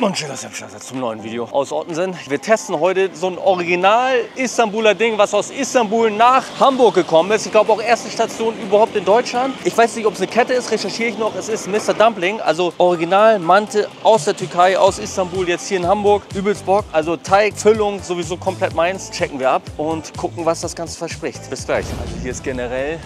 Und schön, dass ihr zum neuen Video aus Ottensen. Wir testen heute so ein Original Istanbuler Ding, was aus Istanbul nach Hamburg gekommen ist. Ich glaube auch erste Station überhaupt in Deutschland. Ich weiß nicht, ob es eine Kette ist, recherchiere ich noch. Es ist Mr. Dumpling, also Original Mante aus der Türkei, aus Istanbul, jetzt hier in Hamburg. Übelst Bock. Also Teig, Füllung, sowieso komplett meins. Checken wir ab und gucken, was das Ganze verspricht. Bis gleich. Also hier ist generell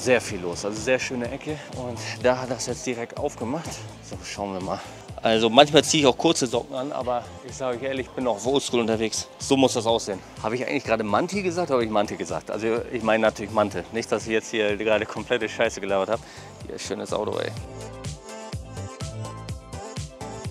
sehr viel los. Also sehr schöne Ecke. Und da hat das jetzt direkt aufgemacht. So, schauen wir mal. Also manchmal ziehe ich auch kurze Socken an, aber ich sage euch ehrlich, ich bin auch Oldschool unterwegs. So muss das aussehen. Habe ich eigentlich gerade Manti gesagt oder habe ich Manti gesagt? Also ich meine natürlich Mante. Nicht, dass ich jetzt hier gerade komplette Scheiße gelabert habe. Hier schönes Auto, ey.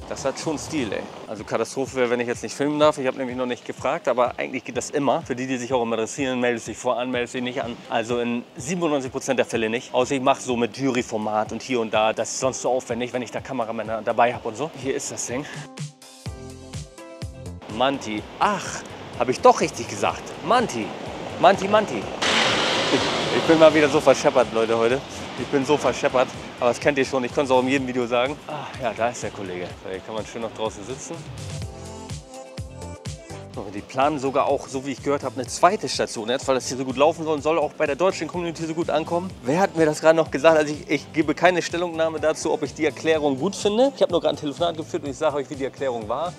Das hat schon Stil, ey. Also Katastrophe wäre, wenn ich jetzt nicht filmen darf. Ich habe nämlich noch nicht gefragt, aber eigentlich geht das immer. Für die, die sich auch immer interessieren, meldet sich voran, meldet sich nicht an. Also in 97% der Fälle nicht. Außer ich mache so mit Juryformat und hier und da. Das ist sonst so aufwendig, wenn ich da Kameramänner dabei habe und so. Hier ist das Ding. Manti. Ach, habe ich doch richtig gesagt. Manti. Manti, Manti. Ich, ich bin mal wieder so verscheppert, Leute, heute. Ich bin so verscheppert, aber das kennt ihr schon. Ich kann es auch in jedem Video sagen. Ah, ja, da ist der Kollege. Hier kann man schön noch draußen sitzen. Die planen sogar auch, so wie ich gehört habe, eine zweite Station jetzt, weil das hier so gut laufen soll und soll auch bei der deutschen Community so gut ankommen. Wer hat mir das gerade noch gesagt? Also ich, ich, gebe keine Stellungnahme dazu, ob ich die Erklärung gut finde. Ich habe nur gerade ein Telefonat geführt und ich sage euch, wie die Erklärung war.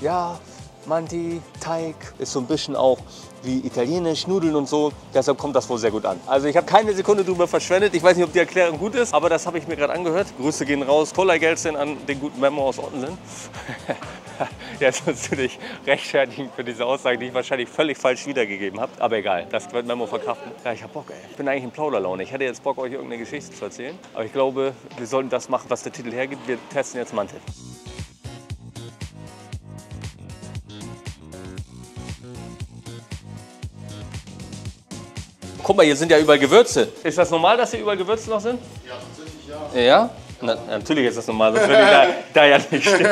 Ja, Manti, Teig ist so ein bisschen auch wie italienisch, Nudeln und so. Deshalb kommt das wohl sehr gut an. Also ich habe keine Sekunde drüber verschwendet. Ich weiß nicht, ob die Erklärung gut ist, aber das habe ich mir gerade angehört. Grüße gehen raus. Voller Geldsinn an den guten Memo aus Ottensen. Jetzt musst du dich rechtfertigen für diese Aussage, die ich wahrscheinlich völlig falsch wiedergegeben habe. Aber egal, das wird Memo verkraften. Ja, ich habe Bock, ey. Ich bin eigentlich in Plauderlaune. Ich hätte jetzt Bock, euch irgendeine Geschichte zu erzählen. Aber ich glaube, wir sollten das machen, was der Titel hergibt. Wir testen jetzt Mantel. Guck mal, hier sind ja überall Gewürze. Ist das normal, dass hier überall Gewürze noch sind? Ja, tatsächlich ja. Ja? Na, natürlich ist das normal, sonst würde ich da, da ja nicht stehen.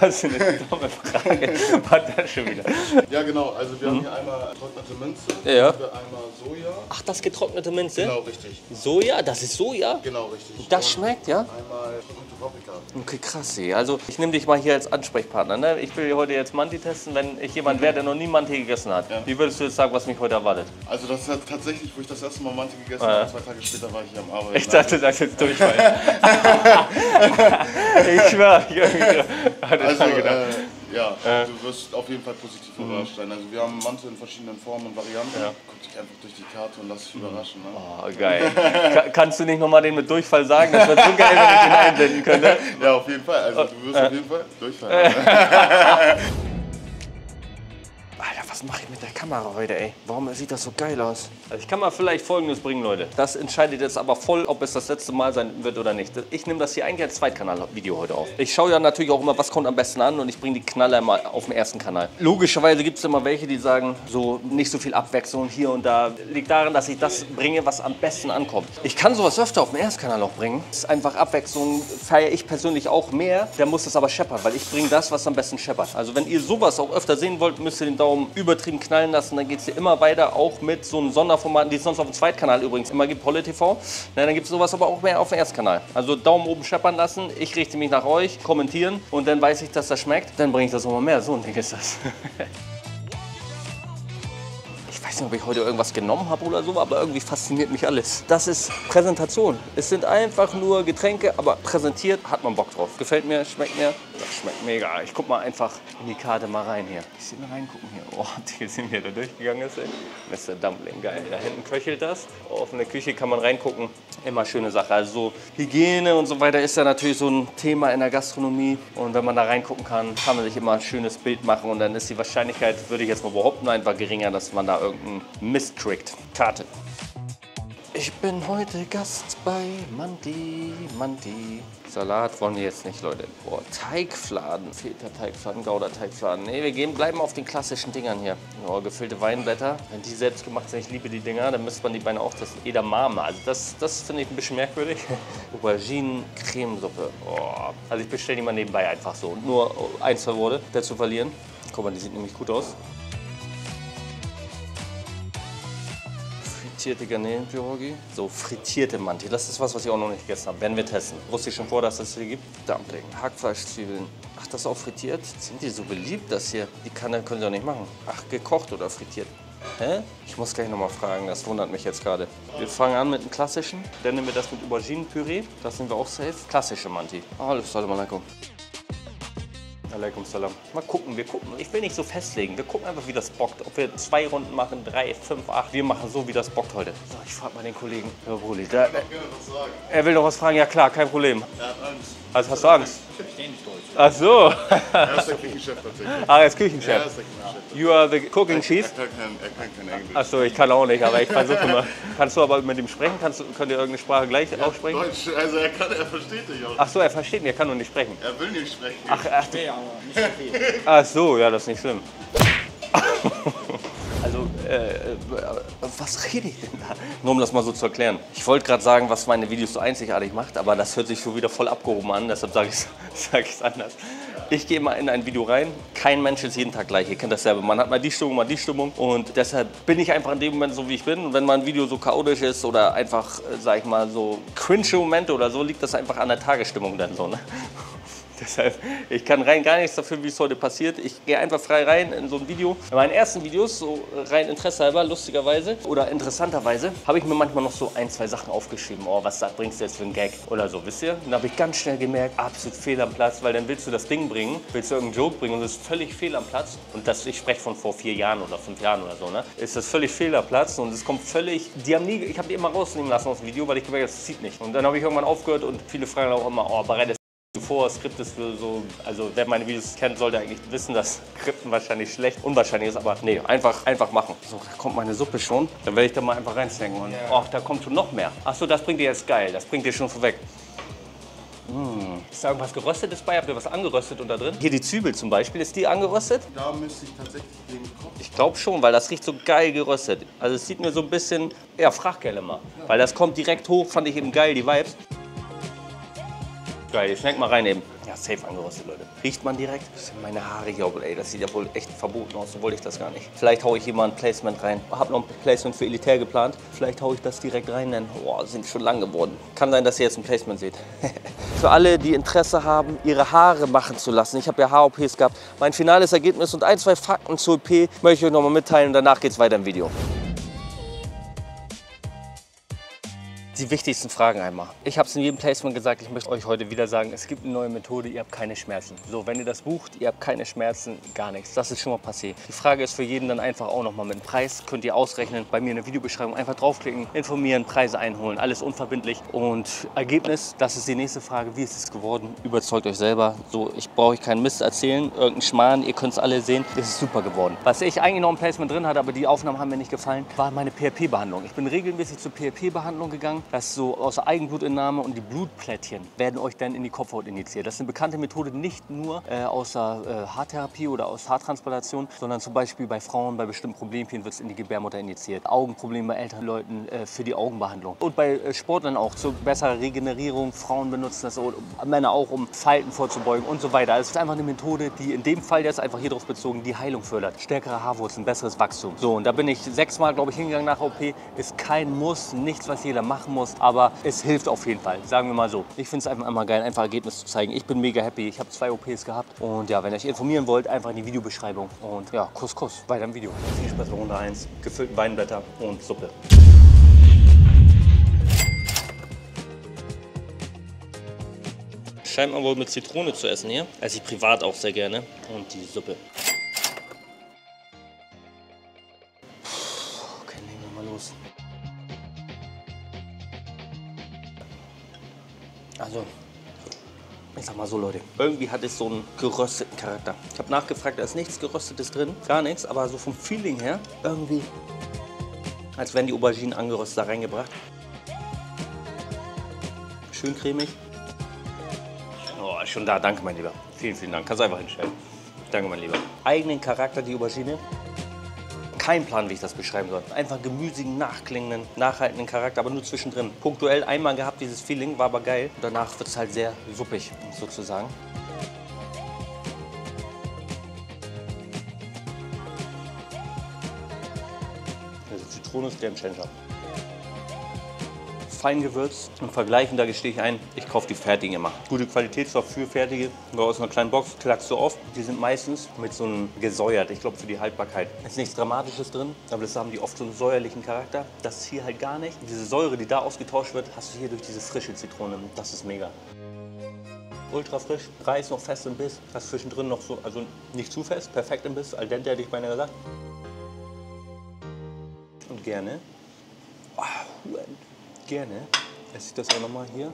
Was für eine dumme Frage war das schon wieder. Ja, genau. Also wir haben hier einmal getrocknete Minze, Ja. wir einmal Soja. Ach, das getrocknete Minze? Genau, richtig. Soja? Das ist Soja? Genau, richtig. Das Und schmeckt, ja? Einmal getrocknete Paprika. Okay, krass. Also ich nehme dich mal hier als Ansprechpartner. Ne? Ich will heute jetzt Manti testen, wenn ich jemand wäre, der noch nie Manti gegessen hat. Ja. Wie würdest du jetzt sagen, was mich heute erwartet? Also das hat tatsächlich, wo ich das erste Mal Mante gegessen Ja. habe, zwei Tage später war ich hier am Arbeiten. Ich dachte, das ist jetzt Durchfall. ich schwöre, ich irgendwie hatte Also, dran gedacht. äh, ja, du wirst auf jeden Fall positiv überrascht sein. Also wir haben Mante in verschiedenen Formen und Varianten. Ja. Guck dich einfach durch die Karte und lass dich überraschen. Ne? Oh, geil. Ka kannst du nicht nochmal den mit Durchfall sagen? Das wäre so geil, wenn ich den einblenden könnte. Ja, auf jeden Fall. Also du wirst auf jeden Fall durchfallen. Was mache ich mit der Kamera heute, ey? Warum sieht das so geil aus? Also ich kann mal vielleicht Folgendes bringen, Leute. Das entscheidet jetzt aber voll, ob es das letzte Mal sein wird oder nicht. Ich nehme das hier eigentlich als Zweitkanal-Video heute auf. Ich schaue ja natürlich auch immer, was kommt am besten an und ich bringe die Knaller mal auf den ersten Kanal. Logischerweise gibt es immer welche, die sagen, so nicht so viel Abwechslung hier und da. Liegt daran, dass ich das bringe, was am besten ankommt. Ich kann sowas öfter auf dem Erstkanal auch bringen. Das ist einfach Abwechslung, feiere ich persönlich auch mehr. Der muss das aber scheppern, weil ich bringe das, was am besten scheppert. Also wenn ihr sowas auch öfter sehen wollt, müsst ihr den Daumen übertrieben knallen lassen. Dann geht es hier immer weiter, auch mit so einem Sonderformat, die es sonst auf dem Zweitkanal übrigens immer gibt, Polle TV. Na, dann gibt es sowas aber auch mehr auf dem Erstkanal. Also Daumen oben scheppern lassen, ich richte mich nach euch, kommentieren und dann weiß ich, dass das schmeckt. Dann bringe ich das auch mal mehr. So ein Ding ist das. Ich weiß nicht, ob ich heute irgendwas genommen habe oder so, aber irgendwie fasziniert mich alles. Das ist Präsentation. Es sind einfach nur Getränke, aber präsentiert hat man Bock drauf. Gefällt mir, schmeckt mir. Das schmeckt mega. Ich guck mal einfach in die Karte mal rein hier. Ich will mal reingucken hier. Oh, die sind hier da durchgegangen ist. Ey. Mr. Dumpling, geil. Da hinten köchelt das. In der Küche kann man reingucken. Immer schöne Sache. Also so Hygiene und so weiter ist ja natürlich so ein Thema in der Gastronomie. Und wenn man da reingucken kann, kann man sich immer ein schönes Bild machen. Und dann ist die Wahrscheinlichkeit, würde ich jetzt mal behaupten, einfach geringer, dass man da irgendeinen Mist kriegt. Karte. Ich bin heute Gast bei Manti, Manti. Salat wollen wir jetzt nicht, Leute. Boah, Teigfladen, Filter Teigfladen, Gouda Teigfladen. Nee, wir gehen, bleiben auf den klassischen Dingern hier. Ja, gefüllte Weinblätter. Wenn die selbst gemacht sind, ich liebe die Dinger, dann müsste man die Beine auch das Edamame. Also das, das finde ich ein bisschen merkwürdig. Auberginen, Cremesuppe. Oh. Also ich bestelle die mal nebenbei einfach so. Nur ein, zwei Worte dazu verlieren. Guck mal, die sieht nämlich gut aus. Frittierte Garnelenpiroghi. So frittierte Manti. Das ist was, was ich auch noch nicht gegessen habe. Werden wir testen. Wusste ich schon vor, dass es hier gibt. Dumpling, Hackfleischzwiebeln. Ach, das ist auch frittiert? Sind die so beliebt, das hier? Die kann, können sie auch nicht machen. Ach, gekocht oder frittiert? Hä? Ich muss gleich nochmal fragen, das wundert mich jetzt gerade. Wir fangen an mit einem klassischen. Dann nehmen wir das mit Auberginenpüree. Das sind wir auch safe. Klassische Manti. Alles, salam alaikum. Alaikum salam. Mal gucken, wir gucken. Ich will nicht so festlegen. Wir gucken einfach, wie das bockt. Ob wir zwei Runden machen, drei, fünf, acht. Wir machen so, wie das bockt heute. So, ich frage mal den Kollegen. Herr Bruli, da, er will noch was fragen. Ja klar, kein Problem. Er hat Angst. Also hast du Angst? Ich verstehe nicht Deutsch. Ach so. Er ist der Küchenchef tatsächlich. ah, er ist Er Küchenchef. ist der Küchenchef. You are the cooking Er chief? kann kein, er kann kein Englisch. Ach so, ich kann auch nicht, aber ich versuche mal. Kannst du aber mit ihm sprechen? Kannst du, könnt ihr irgendeine Sprache gleich aussprechen? Deutsch, also er kann, er versteht dich auch. Ach so, er versteht mich, er kann nur nicht sprechen. Er will nicht sprechen. Ach, ach, aber nicht so viel. ach so, ja, das ist nicht schlimm. Also, äh, äh, was rede ich denn da? Nur um das mal so zu erklären. Ich wollte gerade sagen, was meine Videos so einzigartig macht, aber das hört sich schon wieder voll abgehoben an, deshalb sage ich es sag anders. Ich gehe mal in ein Video rein. Kein Mensch ist jeden Tag gleich. Ihr kennt das selber. Man hat mal die Stimmung, mal die Stimmung. Und deshalb bin ich einfach in dem Moment so, wie ich bin. Und wenn mal ein Video so chaotisch ist oder einfach, äh, sag ich mal, so cringe Momente oder so, liegt das einfach an der Tagesstimmung dann so. Ne? Deshalb, ich kann rein gar nichts dafür, wie es heute passiert. Ich gehe einfach frei rein in so ein Video. In meinen ersten Videos, so rein Interesse halber, lustigerweise oder interessanterweise, habe ich mir manchmal noch so ein, zwei Sachen aufgeschrieben. Oh, was bringst du jetzt für einen Gag oder so, wisst ihr? Dann habe ich ganz schnell gemerkt, absolut fehl am Platz, weil dann willst du das Ding bringen, willst du irgendeinen Joke bringen und es ist völlig fehl am Platz. Und das, ich spreche von vor vier Jahren oder fünf Jahren oder so, ne? Ist das völlig fehl am Platz und es kommt völlig, die haben nie, ich habe die immer rausnehmen lassen aus dem Video, weil ich gemerkt habe, das zieht nicht. Und dann habe ich irgendwann aufgehört und viele fragen auch immer, oh, bereitest vor, Skript ist für so, also wer meine Videos kennt, sollte eigentlich wissen, dass Skripten wahrscheinlich schlecht, unwahrscheinlich ist, aber nee, einfach, einfach machen. So, da kommt meine Suppe schon, dann werde ich da mal einfach reinstecken und, ach, da kommt schon noch mehr. Ach so, das bringt ihr jetzt geil, das bringt ihr schon vorweg. Mmh. Ist da irgendwas Geröstetes bei? Habt ihr was angeröstet unter drin? Hier die Zwiebel zum Beispiel, ist die angeröstet? Da müsste ich tatsächlich den Kopf. Ich glaube schon, weil das riecht so geil geröstet. Also es sieht mir so ein bisschen, ja, frag gerne mal. Weil das kommt direkt hoch, fand ich eben geil, die Vibes. Geil, schmeckt mal rein eben. Ja, safe angeröstet, Leute. Riecht man direkt? Das sind meine Haare hier, aber ey, das sieht ja wohl echt verboten aus, so wollte ich das gar nicht. Vielleicht haue ich hier mal ein Placement rein. Hab noch ein Placement für Elitär geplant. Vielleicht haue ich das direkt rein, denn boah, sind schon lang geworden. Kann sein, dass ihr jetzt ein Placement seht. für alle, die Interesse haben, ihre Haare machen zu lassen. Ich habe ja Haar-OPs gehabt. Mein finales Ergebnis und ein, zwei Fakten zur OP möchte ich euch noch mal mitteilen und danach geht's weiter im Video. Die wichtigsten Fragen einmal. Ich habe es in jedem Placement gesagt, ich möchte euch heute wieder sagen, es gibt eine neue Methode, ihr habt keine Schmerzen. So, wenn ihr das bucht, ihr habt keine Schmerzen, gar nichts. Das ist schon mal passé. Die Frage ist für jeden dann einfach auch nochmal mit dem Preis. Könnt ihr ausrechnen, bei mir in der Videobeschreibung einfach draufklicken, informieren, Preise einholen, alles unverbindlich. Und Ergebnis, das ist die nächste Frage, wie ist es geworden? Überzeugt euch selber. So, ich brauche euch keinen Mist erzählen, irgendeinen Schmarrn, ihr könnt es alle sehen. Es ist super geworden. Was ich eigentlich noch im Placement drin hatte, aber die Aufnahmen haben mir nicht gefallen, war meine PRP-Behandlung. Ich bin regelmäßig zur PRP-Behandlung gegangen. Das so aus der Eigenblutentnahme und die Blutplättchen werden euch dann in die Kopfhaut injiziert. Das ist eine bekannte Methode nicht nur äh, aus der äh, Haartherapie oder aus Haartransplantation, sondern zum Beispiel bei Frauen bei bestimmten Problemchen wird es in die Gebärmutter injiziert. Augenprobleme bei älteren Leuten äh, für die Augenbehandlung. Und bei äh, Sportlern auch zur besseren Regenerierung. Frauen benutzen das, und Männer auch, um Falten vorzubeugen und so weiter. Also es ist einfach eine Methode, die in dem Fall jetzt einfach hier drauf bezogen die Heilung fördert. Stärkere Haarwurzeln, besseres Wachstum. So, und da bin ich sechsmal, glaube ich, hingegangen nach OP. Ist kein Muss, nichts, was jeder machen muss, aber es hilft auf jeden Fall, sagen wir mal so. Ich finde es einfach immer geil, einfach Ergebnis zu zeigen. Ich bin mega happy, ich habe zwei OPs gehabt und ja, wenn ihr euch informieren wollt, einfach in die Videobeschreibung und ja, Kuss, Kuss, weiter im Video. Viel Spaß bei Runde 1, gefüllten Weinblätter und Suppe. Scheint man wohl mit Zitrone zu essen hier. Esse ich privat auch sehr gerne. Und die Suppe. Also, ich sag mal so, Leute. Irgendwie hat es so einen gerösteten Charakter. Ich habe nachgefragt, da ist nichts Geröstetes drin. Gar nichts, aber so vom Feeling her irgendwie, als wären die Auberginen angeröstet da reingebracht. Schön cremig. Oh, schon da. Danke, mein Lieber. Vielen, vielen Dank. Kannst einfach hinstellen. Danke, mein Lieber. Eigenen Charakter, die Aubergine. Kein Plan, wie ich das beschreiben soll. Einfach gemüsigen, nachklingenden, nachhaltenden Charakter, aber nur zwischendrin. Punktuell einmal gehabt, dieses Feeling, war aber geil. Und danach wird es halt sehr suppig, sozusagen. Also Zitrone ist Game Changer. Fein gewürzt. Und da gestehe ich ein, ich kaufe die fertigen immer. Gute Qualität, zwar für fertige, aber aus einer kleinen Box, klackst du oft. Die sind meistens mit so einem gesäuert, ich glaube für die Haltbarkeit. Ist nichts Dramatisches drin, aber das haben die oft so einen säuerlichen Charakter. Das ist hier halt gar nicht. Diese Säure, die da ausgetauscht wird, hast du hier durch diese frische Zitrone. Das ist mega ultra frisch. Reis noch fest im Biss. Hast zwischendrin noch so, also nicht zu fest, perfekt im Biss. Al dente hätte ich beinahe gesagt. Und gerne, ah, gerne esse ich das auch nochmal hier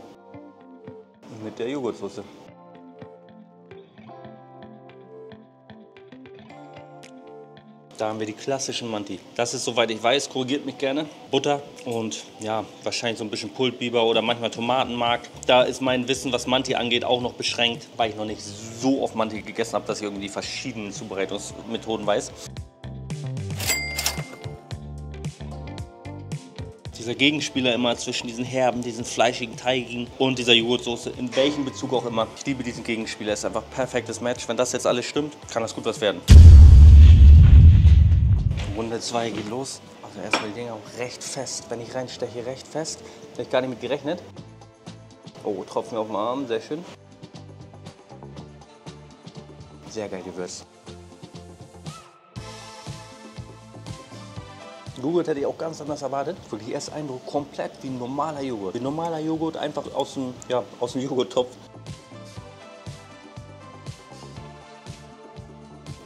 mit der Joghurtsoße. Da haben wir die klassischen Manti. Das ist, soweit ich weiß, korrigiert mich gerne. Butter und ja, wahrscheinlich so ein bisschen Pultbiber oder manchmal Tomatenmark. Da ist mein Wissen, was Manti angeht, auch noch beschränkt, weil ich noch nicht so oft Manti gegessen habe, dass ich irgendwie die verschiedenen Zubereitungsmethoden weiß. Dieser Gegenspieler immer zwischen diesen herben, diesen fleischigen Teigigen und dieser Joghurtsoße, in welchem Bezug auch immer. Ich liebe diesen Gegenspieler, ist einfach ein perfektes Match. Wenn das jetzt alles stimmt, kann das gut was werden. Runde 2 geht los. Also erstmal die Dinger auch recht fest. Wenn ich reinsteche, recht fest. Ich gar nicht mit gerechnet. Oh, Tropfen auf dem Arm, sehr schön. Sehr geil Gewürz. Joghurt hätte ich auch ganz anders erwartet. Wirklich erst Eindruck komplett wie normaler Joghurt. Wie normaler Joghurt einfach aus dem, ja, aus dem Joghurttopf.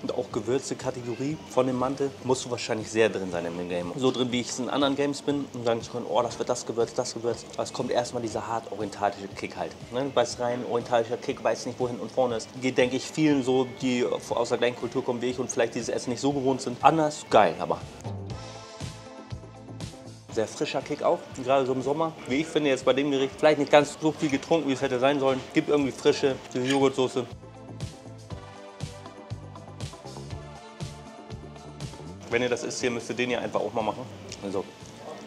Und auch Gewürze-Kategorie von dem Mantel musst du wahrscheinlich sehr drin sein im Game. So drin, wie ich es in anderen Games bin, um sagen zu können, oh, das wird das Gewürz, das Gewürz. Aber es kommt erstmal dieser hart orientalische Kick halt. Ne? Beißt rein, orientalischer Kick, weiß nicht, wo hinten und vorne ist. Geht, denke ich, vielen so, die aus der gleichen Kultur kommen wie ich und vielleicht dieses Essen nicht so gewohnt sind. Anders, geil, aber sehr frischer Kick auch, gerade so im Sommer. Wie ich finde jetzt bei dem Gericht, vielleicht nicht ganz so viel getrunken, wie es hätte sein sollen. Gibt irgendwie frische, diese Joghurtsoße. Wenn ihr das isst hier, müsst ihr den hier einfach auch mal machen. Also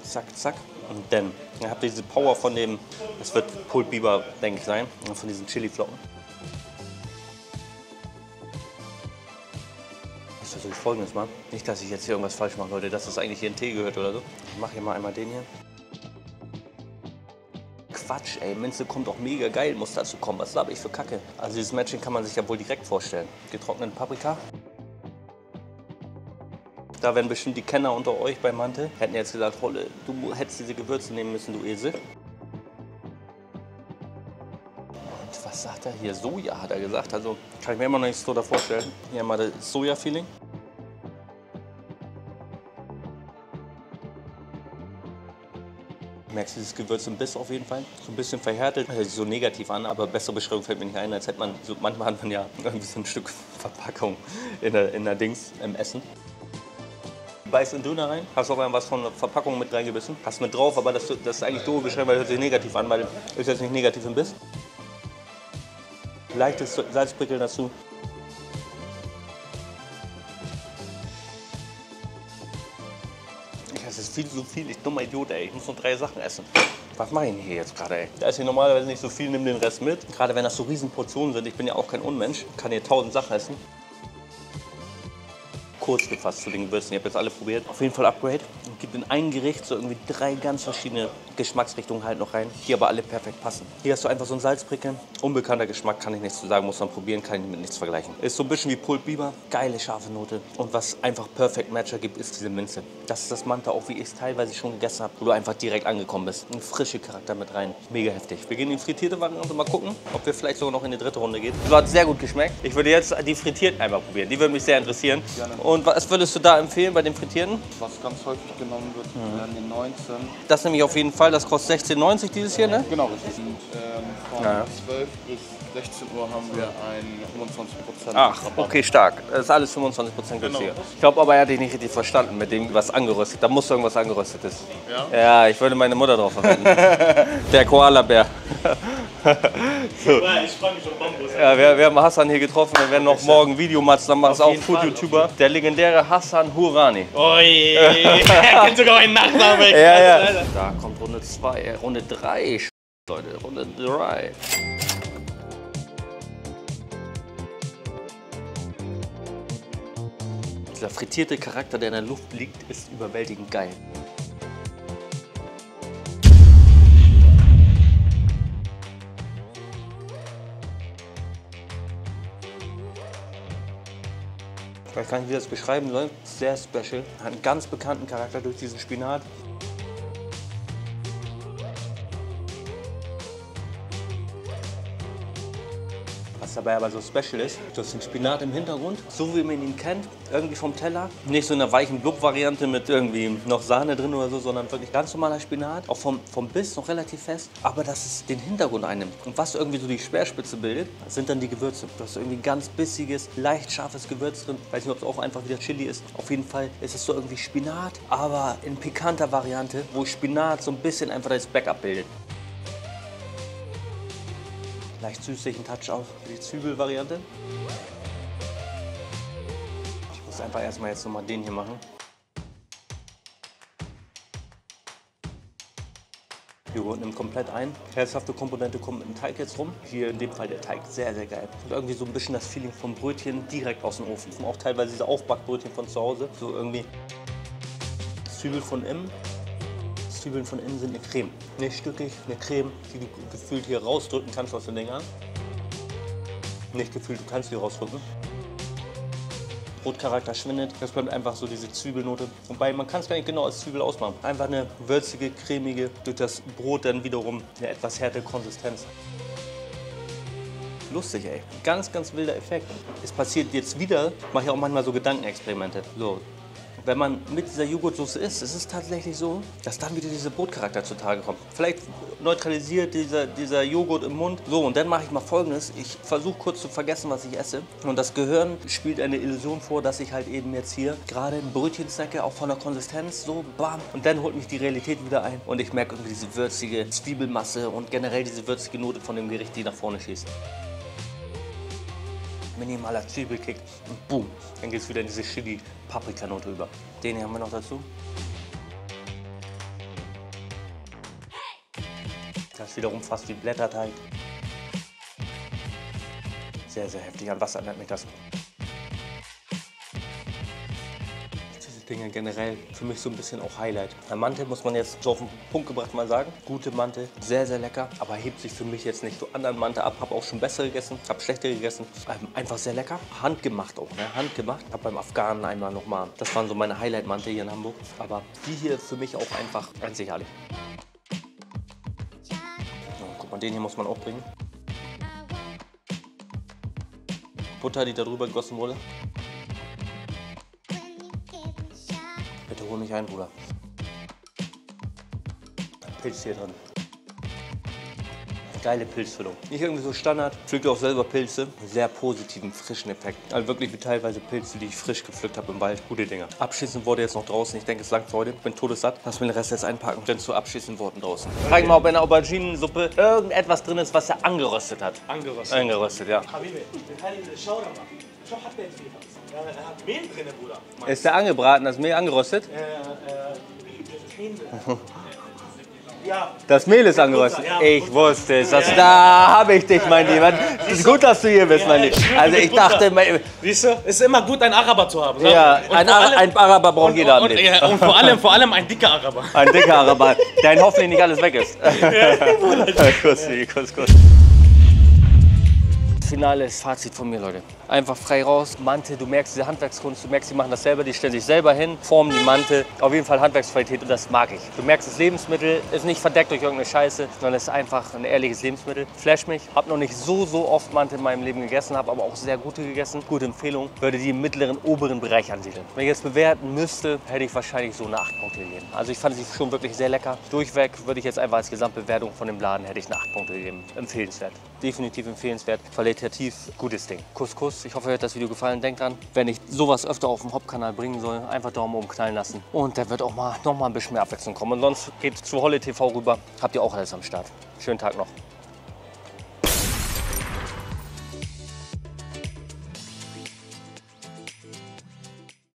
zack, zack. Und dann, dann habt ihr diese Power von dem, das wird Pulled Biber, denke ich, sein, von diesen Chili-Flocken. Ich versuche folgendes mal. Nicht, dass ich jetzt hier irgendwas falsch mache, Leute, dass das eigentlich hier ein Tee gehört oder so. Ich mache hier mal einmal den hier. Quatsch, ey. Minze kommt doch mega geil, muss dazu kommen. Was habe ich für Kacke? Also dieses Matching kann man sich ja wohl direkt vorstellen. Getrocknete Paprika. Da werden bestimmt die Kenner unter euch beim Mantel. Hätten jetzt gesagt, Rolle, du hättest diese Gewürze nehmen müssen, du Esel. Sagt er hier? Soja hat er gesagt. Also kann ich mir immer noch nicht so da vorstellen. Hier mal das Soja-Feeling. merkst dieses Gewürz im Biss auf jeden Fall. So ein bisschen verhärtet, hört sich so negativ an, aber bessere Beschreibung fällt mir nicht ein, als hätte man, so, manchmal hat man ja ein bisschen ein Stück Verpackung in der, in der Dings im Essen. Beißt in Döner rein, hast auch was von der Verpackung mit reingebissen, hast mit drauf, aber das, das ist eigentlich doof beschrieben, weil hört sich negativ an, weil ist jetzt nicht negativ im Biss. Leichtes Salzprickeln dazu. Das ist viel zu viel. Ich dummer Idiot, ey. Ich muss nur drei Sachen essen. Was mache ich denn hier jetzt gerade, ey? Da ist hier normalerweise nicht so viel, nimm den Rest mit. Gerade wenn das so riesen Portionen sind. Ich bin ja auch kein Unmensch. Kann hier tausend Sachen essen kurz gefasst zu den Gewürzen. Ich habe jetzt alle probiert. Auf jeden Fall Upgrade. Und gibt in ein Gericht so irgendwie drei ganz verschiedene Geschmacksrichtungen halt noch rein, die aber alle perfekt passen. Hier hast du einfach so einen Salzprickeln. Unbekannter Geschmack, kann ich nichts zu sagen, muss man probieren, kann ich mit nichts vergleichen. Ist so ein bisschen wie Pulled Biber, geile scharfe Note. Und was einfach Perfect Matcher gibt, ist diese Minze. Das ist das Manta, auch wie ich es teilweise schon gegessen habe, wo du einfach direkt angekommen bist. Ein frischer Charakter mit rein. Mega heftig. Wir gehen in die frittierte Variante mal gucken, ob wir vielleicht sogar noch in die dritte Runde gehen. Das hat sehr gut geschmeckt. Ich würde jetzt die frittierten einmal probieren. Die würden mich sehr interessieren. Gerne. Und was würdest du da empfehlen bei den frittierten? Was ganz häufig genommen wird, wären die 19. Das nehme ich auf jeden Fall. Das kostet 16,90 dieses hier, ne? Genau, richtig. Und, ähm, von Ja. 12 bis 16 Uhr haben wir einen 25% Ach, Rabatt. okay, stark. Das ist alles 25% günstiger. Genau. Ich glaube aber, er hat dich nicht richtig verstanden mit dem, was angeröstet. Da muss irgendwas angeröstetes. Ja? Ja, ich würde meine Mutter drauf verwenden. Der Koala-Bär. Ich freue mich schon Bambus. Ja, wir, wir haben Hassan hier getroffen. Wir werden noch morgen Video machen. Dann macht es auch Food-YouTuber. Der legendäre Hassan Hurani. Oi, er kennt sogar meinen Nachnamen. Ja, ja. Da kommt Runde 2, Runde 3. Leute, Runde 3. Dieser frittierte Charakter, der in der Luft liegt, ist überwältigend geil. Ich weiß gar nicht, wie das beschreiben soll. Sehr special. Hat einen ganz bekannten Charakter durch diesen Spinat. Dabei aber so special ist, du hast den Spinat im Hintergrund, so wie man ihn kennt, irgendwie vom Teller. Nicht so in einer weichen Blub-Variante mit irgendwie noch Sahne drin oder so, sondern wirklich ganz normaler Spinat. Auch vom, vom Biss noch relativ fest, aber dass es den Hintergrund einnimmt. Und was irgendwie so die Speerspitze bildet, sind dann die Gewürze. Du hast irgendwie ganz bissiges, leicht scharfes Gewürz drin. Weiß nicht, ob es auch einfach wieder Chili ist. Auf jeden Fall ist es so irgendwie Spinat, aber in pikanter Variante, wo Spinat so ein bisschen einfach das Backup bildet. Leicht süßlichen Touch für die Zwiebelvariante. Ich muss einfach erstmal jetzt nochmal den hier machen. Joghurt nimmt komplett ein. Herzhafte Komponente kommt mit dem Teig jetzt rum. Hier in dem Fall der Teig sehr, sehr geil. Und irgendwie so ein bisschen das Feeling vom Brötchen direkt aus dem Ofen. Auch teilweise diese Aufbackbrötchen von zu Hause. So irgendwie Zwiebel von innen. Zwiebeln von innen sind eine Creme. Nicht stückig, eine Creme, die du gefühlt hier rausdrücken kannst aus den Dingern. Nicht gefühlt, du kannst die rausdrücken. Brotcharakter schwindet. Das bleibt einfach so diese Zwiebelnote. Wobei man kann es gar nicht genau als Zwiebel ausmachen. Einfach eine würzige, cremige, durch das Brot dann wiederum eine etwas härtere Konsistenz. Lustig, ey. Ganz, ganz wilder Effekt. Es passiert jetzt wieder, mache ich auch manchmal so Gedankenexperimente. So, wenn man mit dieser Joghurtsoße isst, ist es tatsächlich so, dass dann wieder dieser Brotcharakter zutage kommt. Vielleicht neutralisiert dieser, dieser Joghurt im Mund. So, und dann mache ich mal folgendes. Ich versuche kurz zu vergessen, was ich esse. Und das Gehirn spielt eine Illusion vor, dass ich halt eben jetzt hier gerade ein Brötchen snacke, auch von der Konsistenz, so bam. Und dann holt mich die Realität wieder ein. Und ich merke irgendwie diese würzige Zwiebelmasse und generell diese würzige Note von dem Gericht, die nach vorne schießt minimaler Zwiebelkick und boom, dann geht es wieder in diese Chili-Paprikanote über. Den hier haben wir noch dazu. Das ist wiederum fast wie Blätterteig. Sehr, sehr heftig. An was erinnert mich das? Dinge generell für mich so ein bisschen auch Highlight. Der Mantel muss man jetzt so auf den Punkt gebracht mal sagen. Gute Mantel, sehr, sehr lecker, aber hebt sich für mich jetzt nicht so anderen Mantel ab. Habe auch schon bessere gegessen, habe schlechtere gegessen. Ähm, einfach sehr lecker. Handgemacht auch, ne? Handgemacht. Habe beim Afghanen einmal nochmal, das waren so meine Highlight-Mantel hier in Hamburg. Aber die hier für mich auch einfach einzigartig. So, guck mal, den hier muss man auch bringen. Butter, die darüber gegossen wurde. Bitte hol mich ein, Bruder. Pilz hier drin. Geile Pilzfüllung. Nicht irgendwie so Standard. Pflückt auch selber Pilze. Sehr positiven, frischen Effekt. Also wirklich wie teilweise Pilze, die ich frisch gepflückt habe im Wald. Gute Dinger. Abschließend wurde jetzt noch draußen. Ich denke, es langt für heute. Ich bin todessatt. Lass mir den Rest jetzt einpacken. Dann zu abschließenden Worten draußen. Frag mal, ob in der Auberginensuppe irgendetwas drin ist, was er angeröstet hat. Angeröstet. Angeröstet, ja. Habibi, der. Ja, er hat Mehl drin, Bruder. Ist der angebraten, das Mehl angeröstet? Äh, äh. Ja, Das Mehl ist angeröstet. Ja, Ich wusste es. Das, da habe ich dich, mein Lieber. Es ist gut, dass du hier bist, mein Lieber. Also ich dachte, mein- siehst du, ist immer gut, einen Araber zu haben. ja, Und ein, allem- ein Araber braucht und, jeder und, ja, und vor allem, vor allem ein dicker Araber. Ein dicker Araber, dein hoffentlich nicht alles weg ist. Kuss, Kuss, Kuss. Finales Fazit von mir, Leute. Einfach frei raus. Mante, du merkst diese Handwerkskunst, du merkst, die machen das selber, die stellen sich selber hin, formen die Mante. Auf jeden Fall Handwerksqualität und das mag ich. Du merkst, das Lebensmittel ist nicht verdeckt durch irgendeine Scheiße, sondern es ist einfach ein ehrliches Lebensmittel. Flash mich. Hab noch nicht so, so oft Mante in meinem Leben gegessen, habe aber auch sehr gute gegessen. Gute Empfehlung. Würde die im mittleren, oberen Bereich ansiedeln. Wenn ich jetzt bewerten müsste, hätte ich wahrscheinlich so eine 8 Punkte gegeben. Also ich fand sie schon wirklich sehr lecker. Durchweg würde ich jetzt einfach als Gesamtbewertung von dem Laden hätte ich eine 8 Punkte gegeben. Empfehlenswert. Definitiv empfehlenswert. Qualitativ gutes Ding. Kuss, Kuss. Ich hoffe, euch hat das Video gefallen. Denkt dran, wenn ich sowas öfter auf dem Hauptkanal bringen soll, einfach Daumen oben knallen lassen. Und da wird auch mal noch mal ein bisschen mehr Abwechslung kommen. Und sonst geht zu Holle TV rüber. Habt ihr auch alles am Start. Schönen Tag noch.